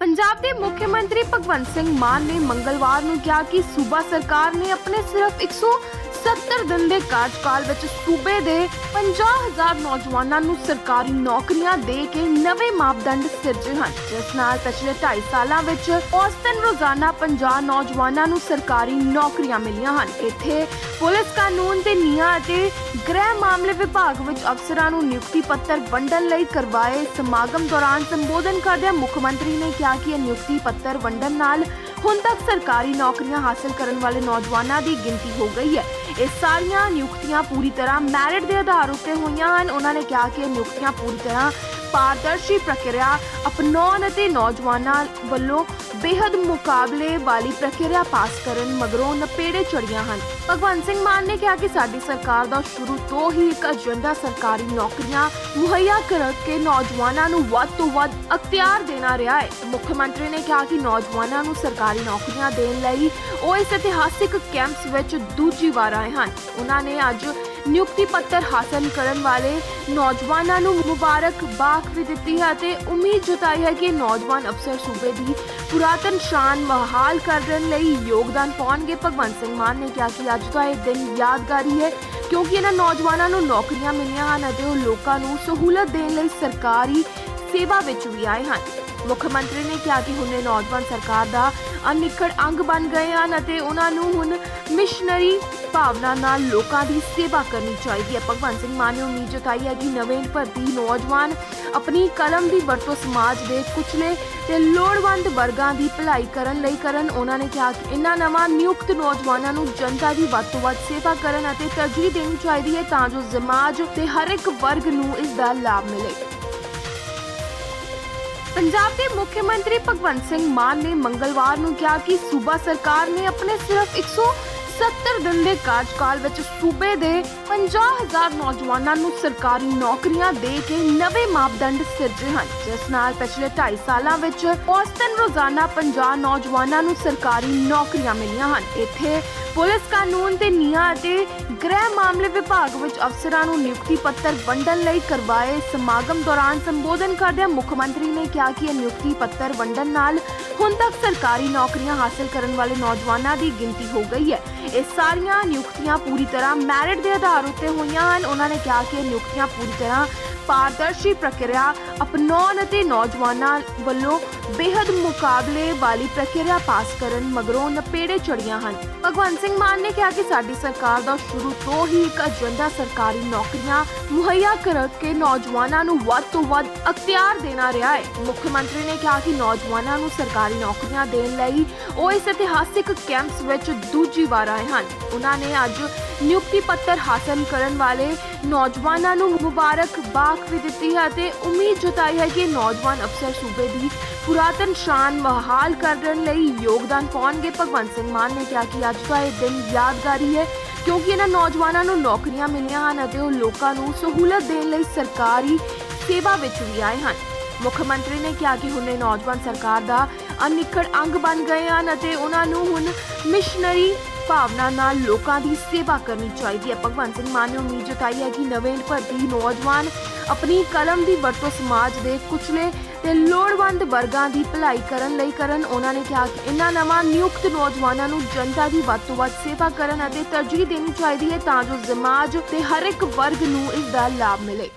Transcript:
ਪੰਜਾਬ ਦੇ ਮੁੱਖ ਮੰਤਰੀ ਭਗਵੰਤ ਸਿੰਘ ਮਾਨ ਨੇ ਮੰਗਲਵਾਰ ਨੂੰ ਕਿਹਾ ਕਿ ਸੂਬਾ ਸਰਕਾਰ ਨੇ ਆਪਣੇ ਸਿਰਫ 170 ਦਿਨ ਦੇ ਕਾਰਜਕਾਲ ਵਿੱਚ ਸੂਬੇ ਦੇ 50000 ਨੌਜਵਾਨਾਂ ਨੂੰ ਸਰਕਾਰੀ ਨੌਕਰੀਆਂ ਦੇ ਕੇ ਨਵੇਂ ਮਾਪਦੰਡ ਸਿਰਜੇ ਹਨ। ਜਿਸ ਨਾਲ ਪਿਛਲੇ 2.5 ਸਾਲਾਂ ਵਿੱਚ ਔਸਤਨ ਰੋਜ਼ਾਨਾ 50 ਨੌਜਵਾਨਾਂ ਨੂੰ ਸਰਕਾਰੀ ਨੌਕਰੀਆਂ ਮਿਲੀਆਂ ਹਨ। ਇੱਥੇ ਪੁਲਿਸ ਕਾਨੂੰਨ ਦੇ ਨਿਆਂ ਅਤੇ ਗ੍ਰਹਿ ਮਾਮਲੇ ਵਿਭਾਗ ਵਿੱਚ ਅਫਸਰਾਂ ਨੂੰ ਨਿਯੁਕਤੀ ਪੱਤਰ ਵੰਡਣ ਲਈ ਕਰਵਾਏ ਸਮਾਗਮ ਦੌਰਾਨ ਸੰਬੋਧਨ ਕਰਦਿਆਂ ਮੁੱਖ ਮੰਤਰੀ ਨੇ ਕਿਹਾ ਕਿ ਇਹ ਨਿਯੁਕਤੀ ਪੱਤਰ ਵੰਡਣ ਨਾਲ ਹੁਣ ਤੱਕ ਸਰਕਾਰੀ ਨੌਕਰੀਆਂ ਹਾਸਲ ਕਰਨ ਵਾਲੇ ਨੌਜਵਾਨਾਂ ਦੀ ਗਿਣਤੀ ਹੋ ਗਈ ਹੈ। ਇਹ ਸਾਰੀਆਂ ਨਿਯੁਕਤੀਆਂ ਪੂਰੀ ਤਰ੍ਹਾਂ ਮੈਰਿਟ ਦੇ ਆਧਾਰ ਉੱਤੇ ਹੋਈਆਂ ਹਨ। ਉਹਨਾਂ ਨੇ ਕਿਹਾ ਕਿ ਨਿਯੁਕਤੀਆਂ ਪੂਰੀ ਤਰ੍ਹਾਂ ਪਾਰਦਰਸ਼ੀ ਪ੍ਰਕਿਰਿਆ ਅਪਣਾਉਣ ਅਤੇ ਨੌਜਵਾਨਾਂ ਵੱਲੋਂ ਬੇहद ਮੁਕਾਬਲੇ ਵਾਲੀ ਪ੍ਰਕਿਰਿਆ ਪਾਸ ਕਰਨ ਮਗਰੋਂ ਨਪੇੜੇ ਚੜੀਆਂ ਹਨ। ਭਗਵੰਤ ਸਿੰਘ ਮਾਨ ਨੇ ਕਿਹਾ ਕਿ ਸਾਡੀ ਸਰਕਾਰ ਦਾ ਸ਼ੁਰੂ ਤੋਂ ਹੀ ਇੱਕ ਏਜੰਡਾ ਸਰਕਾਰੀ ਨੌਕਰੀਆਂ ਮੁਹੱਈਆ ਕਰਕੇ ਨੌਜਵਾਨਾਂ ਨੂੰ ਵੱਧ ਤੋਂ ਵੱਧ ਅਖਤਿਆਰ ਦੇਣਾ ਰਿਹਾ ਹੈ। ਮੁੱਖ ਮੰਤਰੀ ਨੇ ਕਿਹਾ ਕਿ ਨੌਜਵਾਨਾਂ ਨੂੰ ਸਰਕਾਰੀ ਨੌਕਰੀਆਂ ਦੇਣ ਲਈ ਉਹ ਇਸ ਇਤਿਹਾਸਿਕ ਕੈਂਪਸ ਵਿੱਚ ਦੂਜੀ ਵਾਰ ਆਏ ਹਨ। ਉਹਨਾਂ ਨੇ ਅੱਜ ਨਿਯੁਕਤੀ ਪੱਤਰ ਹਾਸਲ ਕਰਨ ਵਾਲੇ ਨੌਜਵਾਨਾਂ ਨੂੰ ਮੁਬਾਰਕਬਾਦ ਵੀ ਦਿੱਤੀ ਹੈ ਅਤੇ ਉਮੀਦ ਜਤਾਈ ਹੈ ਕਿ ਨੌਜਵਾਨ ਅਫਸਰ ਸੂਬੇ ਦੀ ਪੁਰਾਤਨ ਸ਼ਾਨ ਬਹਾਲ ਕਰਨ ਲਈ ਯੋਗਦਾਨ ਪਾਉਣਗੇ। ਭਗਵੰਤ ਸਿੰਘ ਮਾਨ ਨੇ ਕਿਹਾ ਕਿ ਅੱਜ ਦਾ ਇਹ ਦਿਨ ਯਾਦਗਾਰੀ ਹੈ, ਕਿਉਂਕਿ ਇਹਨਾਂ ਨੌਜਵਾਨਾਂ ਨੂੰ ਨੌਕਰੀਆਂ ਮਿਲੀਆਂ ਹਨ ਅਤੇ ਉਹ ਲੋਕਾਂ ਨੂੰ ਸਹੂਲਤ ਦੇਣ ਲਈ ਸਰਕਾਰੀ ਸੇਵਾ ਵਿੱਚ ਵੀ ਆਏ ਹਨ। ਮੁੱਖ ਮੰਤਰੀ ਨੇ ਕਿਹਾ ਕਿ ਹੁਣ ਇਹ ਨੌਜਵਾਨ ਸਰਕਾਰ ਦਾ ਅਨਿੱਖੜ ਅੰਗ ਬਣ ਗਏ ਹਨ ਅਤੇ ਉਹਨਾਂ ਨੂੰ ਹੁਣ ਮਿਸ਼ਨਰੀ ਭਾਵਨਾ ਨਾਲ ਲੋਕਾਂ ਦੀ ਸੇਵਾ ਕਰਨੀ ਚਾਹੀਦੀ ਹੈ। ਭਗਵੰਤ ਸਿੰਘ ਮਾਨ ਨੇ ਉਮੀਦ ਜਤਾਈ ਹੈ ਕਿ ਨਵੇਂ ਭਰਤੀ ਨੌਜਵਾਨ ਆਪਣੀ ਕਲਮ ਦੀ ਵਰਤੋਂ ਸਮਾਜ ਦੇ ਕੁਚਲੇ ਤੇ ਲੋੜਵੰਦ ਵਰਗਾਂ ਦੀ ਭਲਾਈ ਕਰਨ ਲਈ ਕਰਨ। ਉਹਨਾਂ ਨੇ ਕਿਹਾ ਕਿ ਇਨ੍ਹਾਂ ਨਵਾਂ ਨਿਯੁਕਤ ਨੌਜਵਾਨਾਂ ਨੂੰ ਜਨਤਾ ਦੀ ਵੱਧ ਤੋਂ ਵੱਧ ਸੇਵਾ ਕਰਨ ਅਤੇ ਤਰਜੀਹ ਦੇਣੀ ਚਾਹੀਦੀ ਹੈ ਤਾਂ ਜੋ ਸਮਾਜ ਤੇ ਹਰ ਇੱਕ ਵਰਗ ਨੂੰ ਇਸ ਦਾ ਲਾਭ ਮਿਲੇ। ਪੰਜਾਬ ਦੇ ਮੁੱਖ ਮੰਤਰੀ ਭਗਵੰਤ ਸਿੰਘ ਮਾਨ ਨੇ ਮੰਗਲਵਾਰ ਨੂੰ ਕਿਹਾ ਕਿ ਸੂਬਾ ਸਰਕਾਰ ਨੇ ਆਪਣੇ ਸਿਰਫ 170 ਦਿਨ ਦੇ ਕਾਰਜਕਾਲ ਵਿੱਚ ਸੂਬੇ ਦੇ 50000 ਨੌਜਵਾਨਾਂ ਨੂੰ ਸਰਕਾਰੀ ਨੌਕਰੀਆਂ ਦੇ ਕੇ ਨਵੇਂ ਮਾਪਦੰਡ ਸਿਰਜੇ ਹਨ। ਜਿਸ ਨਾਲ ਪਿਛਲੇ 2.5 ਸਾਲਾਂ ਵਿੱਚ ਔਸਤਨ ਰੋਜ਼ਾਨਾ 50 ਨੌਜਵਾਨਾਂ ਨੂੰ ਸਰਕਾਰੀ ਨੌਕਰੀਆਂ ਮਿਲੀਆਂ ਹਨ। ਇੱਥੇ ਪੁਲਿਸ ਕਾਨੂੰਨ ਤੇ ਨਿਆਂ ਅਤੇ ਗ੍ਰਹਿ ਮਾਮਲੇ ਵਿਭਾਗ ਵਿੱਚ ਅਫਸਰਾਂ ਨੂੰ ਨਿਯੁਕਤੀ ਪੱਤਰ ਵੰਡਣ ਲਈ ਕਰਵਾਏ ਸਮਾਗਮ ਦੌਰਾਨ ਸੰਬੋਧਨ ਕਰਦਿਆਂ ਮੁੱਖ ਮੰਤਰੀ ਨੇ ਕਿਹਾ ਕਿ ਇਹ ਨਿਯੁਕਤੀ ਪੱਤਰ ਵੰਡਣ ਨਾਲ ਹੁਣ ਤੱਕ ਸਰਕਾਰੀ ਨੌਕਰੀਆਂ ਹਾਸਲ ਕਰਨ ਵਾਲੇ ਨੌਜਵਾਨਾਂ ਦੀ ਗਿਣਤੀ ਹੋ ਗਈ ਹੈ। ਇਹ ਸਾਰੀਆਂ ਨਿਯੁਕਤੀਆਂ ਪੂਰੀ ਤਰ੍ਹਾਂ ਮੈਰਿਟ ਦੇ ਆਧਾਰ ਉੱਤੇ ਹੋਈਆਂ ਹਨ। ਉਹਨਾਂ ਨੇ ਕਿਹਾ ਕਿ ਨਿਯੁਕਤੀਆਂ ਪੂਰੀ ਤਰ੍ਹਾਂ ਪਾਰਦਰਸ਼ੀ ਪ੍ਰਕਿਰਿਆ ਅਪਣਾਉਣ ਅਤੇ ਨੌਜਵਾਨਾਂ ਵੱਲੋਂ ਬੇहद ਮੁਕਾਬਲੇ ਵਾਲੀ ਪ੍ਰਕਿਰਿਆ ਪਾਸ ਕਰਨ ਮਗਰੋਂ ਨਪੇੜੇ ਚੜੀਆਂ ਹਨ। ਭਗਵੰਤ ਸਿੰਘ ਮਾਨ ਨੇ ਕਿਹਾ ਕਿ ਸਾਡੀ ਸਰਕਾਰ ਦਾ ਸ਼ੁਰੂ ਤੋਂ ਹੀ ਇੱਕ ਏਜੰਡਾ ਸਰਕਾਰੀ ਨੌਕਰੀਆਂ ਮੁਹੱਈਆ ਕਰਕੇ ਨੌਜਵਾਨਾਂ ਨੂੰ ਵੱਧ ਤੋਂ ਵੱਧ ਅਖਤਿਆਰ ਦੇਣਾ ਰਿਹਾ ਹੈ। ਮੁੱਖ ਮੰਤਰੀ ਨੇ ਕਿਹਾ ਕਿ ਨੌਜਵਾਨਾਂ ਨੂੰ ਸਰਕਾਰੀ ਨੌਕਰੀਆਂ ਦੇਣ ਲਈ ਉਹ ਇਸ ਇਤਿਹਾਸਿਕ ਕੈਂਪਸ ਵਿੱਚ ਦੂਜੀ ਵਾਰ ਆਏ ਹਨ। ਉਹਨਾਂ ਨੇ ਅੱਜ ਨਿਯੁਕਤੀ ਪੱਤਰ ਹਾਸਲ ਕਰਨ ਵਾਲੇ ਨੌਜਵਾਨਾਂ ਨੂੰ ਮੁਬਾਰਕਬਾਦ ਵੀ ਦਿੱਤੀ ਹੈ ਅਤੇ ਉਮੀਦ ਜਤਾਈ ਹੈ ਕਿ ਨੌਜਵਾਨ ਅਫਸਰ ਸੂਬੇ ਦੀ ਪੁਰਾਤਨ ਸ਼ਾਨ ਬਹਾਲ ਕਰਨ ਲਈ ਯੋਗਦਾਨ ਪਾਉਣਗੇ। ਭਗਵੰਤ ਸਿੰਘ ਮਾਨ ਨੇ ਕਿਹਾ ਕਿ ਅੱਜ ਦਾ ਇਹ ਦਿਨ ਯਾਦਗਾਰੀ ਹੈ, ਕਿਉਂਕਿ ਇਹਨਾਂ ਨੌਜਵਾਨਾਂ ਨੂੰ ਨੌਕਰੀਆਂ ਮਿਲੀਆਂ ਹਨ ਅਤੇ ਉਹ ਲੋਕਾਂ ਨੂੰ ਸਹੂਲਤ ਦੇਣ ਲਈ ਸਰਕਾਰੀ ਸੇਵਾ ਵਿੱਚ ਵੀ ਆਏ ਹਨ। ਮੁੱਖ ਮੰਤਰੀ ਨੇ ਕਿਹਾ ਕਿ ਹੁਣ ਇਹ ਨੌਜਵਾਨ ਸਰਕਾਰ ਦਾ ਅਨਿੱਖੜ ਅੰਗ ਬਣ ਗਏ ਹਨ ਅਤੇ ਉਹਨਾਂ ਨੂੰ ਹੁਣ ਮਿਸ਼ਨਰੀ ਭਾਵਨਾ ਨਾਲ ਲੋਕਾਂ ਦੀ ਸੇਵਾ ਕਰਨੀ ਚਾਹੀਦੀ ਹੈ। ਭਗਵੰਤ ਸਿੰਘ ਮਾਨ ਨੇ ਉਮੀਦ ਜਤਾਈ ਹੈ ਕਿ ਨਵੇਂ ਭਰਤੀ ਨੌਜਵਾਨ ਆਪਣੀ ਕਲਮ ਦੀ ਵਰਤੋਂ ਸਮਾਜ ਦੇ ਕੁਚਲੇ ਤੇ ਲੋੜਵੰਦ ਵਰਗਾਂ ਦੀ ਭਲਾਈ ਕਰਨ ਲਈ ਕਰਨ। ਉਹਨਾਂ ਨੇ ਕਿਹਾ ਕਿ ਇਨ੍ਹਾਂ ਨਵਾਂ ਨਿਯੁਕਤ ਨੌਜਵਾਨਾਂ ਨੂੰ ਜਨਤਾ ਦੀ ਵੱਧ ਤੋਂ ਵੱਧ ਸੇਵਾ ਕਰਨ ਅਤੇ ਤਰਜੀਹ ਦੇਣੀ ਚਾਹੀਦੀ ਹੈ ਤਾਂ ਜੋ ਸਮਾਜ ਤੇ ਹਰ ਇੱਕ ਵਰਗ ਨੂੰ ਇਸ ਦਾ ਲਾਭ ਮਿਲੇ।